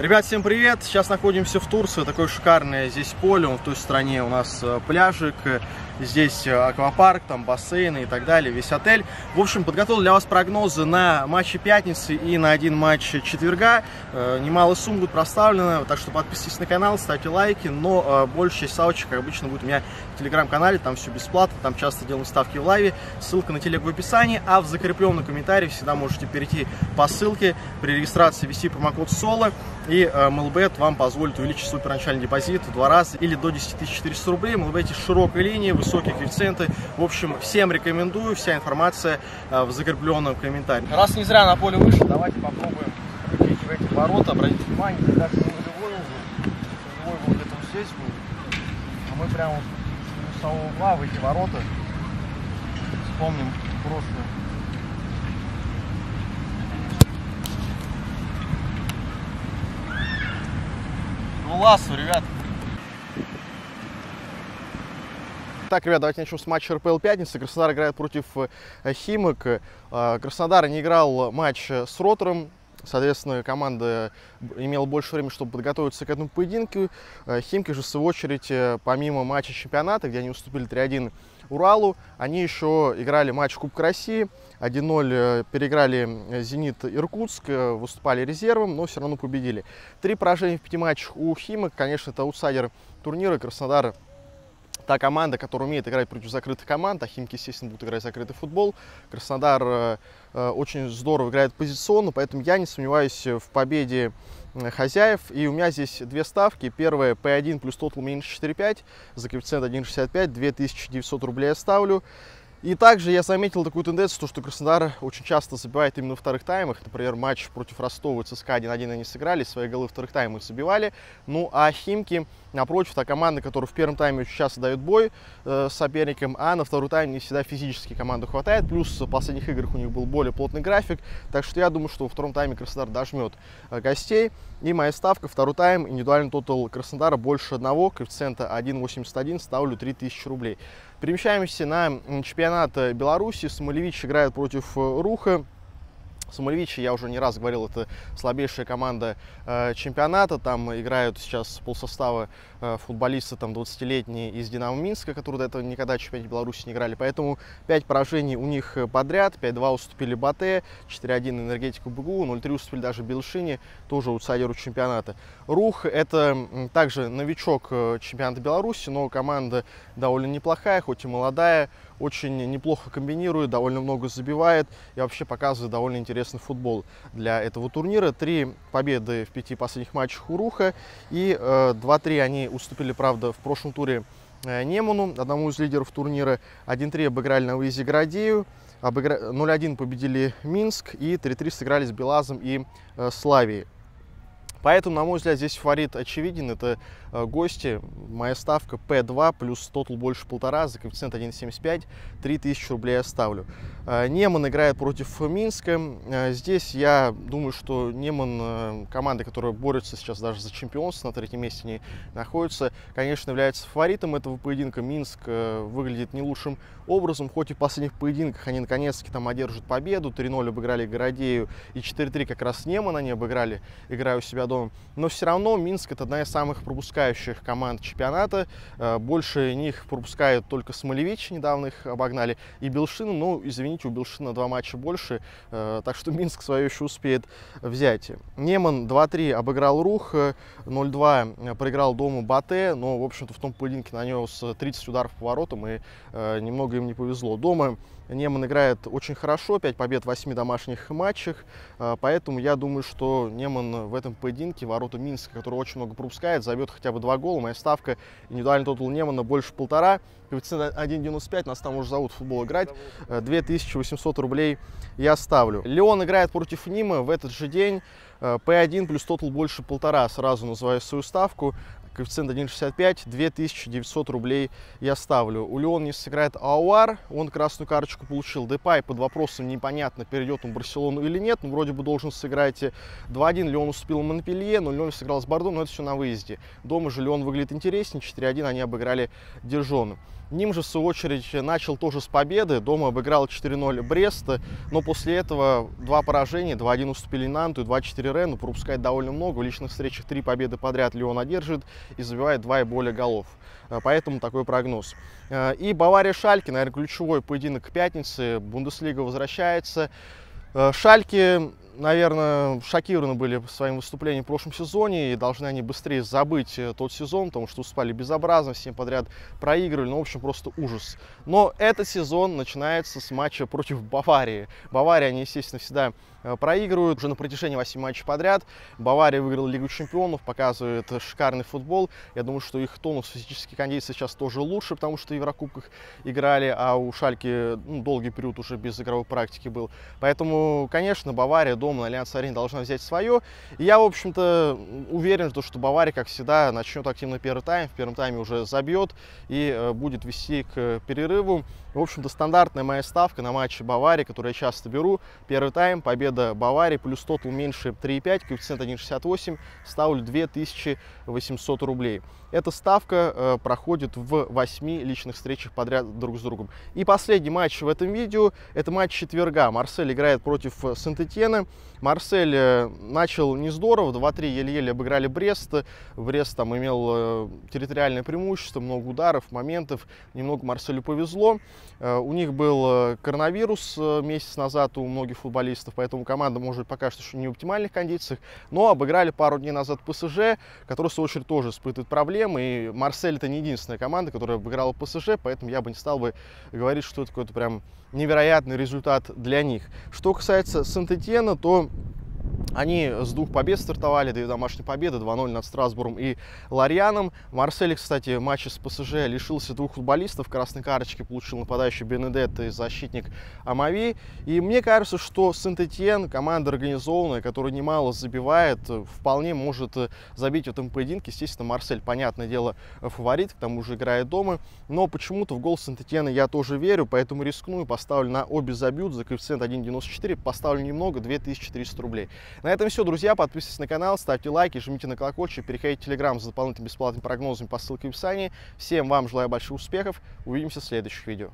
Ребят, всем привет! Сейчас находимся в Турции, такое шикарное здесь поле, в той стороне у нас э, пляжик, здесь э, аквапарк, там бассейны и так далее, весь отель. В общем, подготовил для вас прогнозы на матчи пятницы и на один матч четверга. Э, немало сумм будет проставлено, так что подписывайтесь на канал, ставьте лайки, но большая часть ссылочек, как обычно, будет у меня в телеграм-канале, там все бесплатно, там часто делаем ставки в лайве, ссылка на телегу в описании, а в закрепленном комментарии всегда можете перейти по ссылке, при регистрации ввести промокод СОЛО, и э, MLBet вам позволит увеличить свой первоначальный депозит в два раза или до 10 400 рублей. MLBet широкой линии, высокие коэффициенты. В общем, всем рекомендую. Вся информация э, в закрепленном комментарии. Раз не зря на поле вышел, давайте попробуем включить в эти ворота. Обратите внимание, даже не нулевой угол. Нулевой угол где-то вот здесь будет. А мы прямо с самого угла в эти ворота. Вспомним прошлое. Ласу, ребят. Так, ребят, давайте начнем с матча РПЛ пятницы. Краснодар играет против э, Химок. Э, Краснодар не играл матч с Ротором. Соответственно, команда имела больше времени, чтобы подготовиться к этому поединку. Э, Химки же, в свою очередь, помимо матча чемпионата, где они уступили 3-1 Уралу, они еще играли матч Кубка России. 1-0 переиграли Зенит Иркутск, выступали резервом, но все равно победили. Три поражения в пяти матчах у Химок. Конечно, это аутсайдер турнира. Краснодар та команда, которая умеет играть против закрытых команд, а Химки, естественно, будут играть закрытый футбол. Краснодар э, э, очень здорово играет позиционно, поэтому я не сомневаюсь в победе хозяев. И у меня здесь две ставки. Первая P1 плюс тотал минус 4,5 за коэффициент 1,65, 2900 рублей я ставлю. И также я заметил такую тенденцию, то, что Краснодар очень часто забивает именно во вторых таймах. Например, матч против Ростова ЦСКА 1-1 они сыграли, свои голы в вторых таймах забивали. Ну а Химки, напротив, та команда, которая в первом тайме очень часто дает бой э, соперникам, а на второй тайм не всегда физически команду хватает. Плюс в последних играх у них был более плотный график. Так что я думаю, что во втором тайме Краснодар дожмет э, гостей. И моя ставка, второй тайм, индивидуальный тотал Краснодара больше одного, коэффициента 1,81, ставлю 3000 рублей. Перемещаемся на чемпионат Беларуси. Смолевич играет против э, Руха. Самольвичи, я уже не раз говорил, это слабейшая команда э, чемпионата. Там играют сейчас полсостава э, футболисты там, 20-летние из Динамо Минска, которые до этого никогда в чемпионате Беларуси не играли. Поэтому 5 поражений у них подряд. 5-2 уступили Батэ, 4-1 энергетику БГУ, 0-3 уступили даже Белшине, тоже аутсайдеру чемпионата. Рух это также новичок э, чемпионата Беларуси, но команда довольно неплохая, хоть и молодая очень неплохо комбинирует, довольно много забивает и вообще показывает довольно интересный футбол для этого турнира. Три победы в пяти последних матчах у Руха и э, 2-3 они уступили, правда, в прошлом туре э, Неману, одному из лидеров турнира. 1-3 обыграли на выезде Городею, обыгра... 0-1 победили Минск и 3-3 сыграли с Белазом и э, Славией. Поэтому, на мой взгляд, здесь фаворит очевиден. Это э, гости. Моя ставка P2 плюс тотал больше полтора за коэффициент 1,75. 3000 рублей я ставлю. Э, Неман играет против Минска. Э, здесь я думаю, что Неман, команда, которая борется сейчас даже за чемпионство, на третьем месте не находится, конечно, является фаворитом этого поединка. Минск выглядит не лучшим образом, хоть и в последних поединках они наконец-таки там одержат победу. 3-0 обыграли Городею и 4-3 как раз Неман они обыграли, играя у себя дома. Но все равно Минск это одна из самых пропускающих команд чемпионата. Э, больше них пропускают только Смолевич, недавно их обогнали, и Белшин. Ну, извините, у Белшина два матча больше, э, так что Минск свое еще успеет взять. Неман 2-3 обыграл Рух, 0-2 э, проиграл дома Батэ, но, в общем-то, в том поединке нанес 30 ударов по воротам, и немного им не повезло. Дома Неман играет очень хорошо, 5 побед в 8 домашних матчах, поэтому я думаю, что Неман в этом поединке ворота Минска, который очень много пропускает, забьет хотя бы два гола. Моя ставка индивидуальный тотал Немана больше полтора. Коэффициент 1.95, нас там уже зовут футбол играть. 2800 э, рублей я ставлю. Леон играет против Нима в этот же день. P1 э, плюс тотал больше полтора. Сразу называю свою ставку коэффициент 1,65, 2900 рублей я ставлю. У Леона не сыграет Ауар, он красную карточку получил. Депай под вопросом непонятно, перейдет он в Барселону или нет, но вроде бы должен сыграть 2-1. Леон уступил Монпелье, 0-0 сыграл с Бордо, но это все на выезде. Дома же Леон выглядит интереснее, 4-1 они обыграли Дижон. Ним же, в свою очередь, начал тоже с победы. Дома обыграл 4-0 Брест, но после этого два поражения, 2-1 уступили Нанту и 2-4 Рену. Пропускает довольно много. В личных встречах три победы подряд Леон одержит и забивает два и более голов. Э, поэтому такой прогноз. Э, и Бавария-Шальки, наверное, ключевой поединок пятницы. Бундеслига возвращается. Э, Шальки наверное, шокированы были своим выступлением в прошлом сезоне, и должны они быстрее забыть э, тот сезон, потому что уступали безобразно, всем подряд проигрывали, ну, в общем, просто ужас. Но этот сезон начинается с матча против Баварии. Бавария, они, естественно, всегда проигрывают уже на протяжении 8 матчей подряд. Бавария выиграла Лигу чемпионов, показывает шикарный футбол. Я думаю, что их тонус физических кондиций сейчас тоже лучше, потому что в Еврокубках играли, а у Шальки ну, долгий период уже без игровой практики был. Поэтому, конечно, Бавария дома дома на Альянс Арене должна взять свое. И я, в общем-то, уверен, что Бавария, как всегда, начнет активно первый тайм. В первом тайме уже забьет и э, будет вести к перерыву. В общем-то, стандартная моя ставка на матче Баварии, которую я часто беру. Первый тайм, победа Баварии, плюс тотал меньше 3,5, коэффициент 1,68, ставлю 2800 рублей. Эта ставка э, проходит в 8 личных встречах подряд друг с другом. И последний матч в этом видео, это матч четверга. Марсель играет против Сент-Этьена. Марсель э, начал не здорово, 2-3 еле-еле обыграли Брест. Брест там имел э, территориальное преимущество, много ударов, моментов. Немного Марселю повезло. Э, у них был коронавирус месяц назад у многих футболистов, поэтому команда может пока что еще не в оптимальных кондициях. Но обыграли пару дней назад ПСЖ, который, в свою очередь, тоже испытывает проблемы. И Марсель это не единственная команда, которая обыграла ПСЖ, поэтому я бы не стал бы говорить, что это какой-то прям невероятный результат для них. Что касается Сент-Этьена, то они с двух побед стартовали, две домашние победы, 2-0 над Страсбургом и Ларьяном. Марсель, кстати, в матче с ПСЖ лишился двух футболистов. Красной карточки получил нападающий Бенедетто и защитник Амави. И мне кажется, что Сент-Этьен, команда организованная, которая немало забивает, вполне может забить в этом поединке. Естественно, Марсель, понятное дело, фаворит, к тому же играет дома. Но почему-то в гол Сент-Этьена я тоже верю, поэтому рискну и поставлю на обе забьют за коэффициент 1.94. Поставлю немного, 2300 рублей. На этом все, друзья. Подписывайтесь на канал, ставьте лайки, жмите на колокольчик, переходите в Телеграм с дополнительными бесплатными прогнозами по ссылке в описании. Всем вам желаю больших успехов. Увидимся в следующих видео.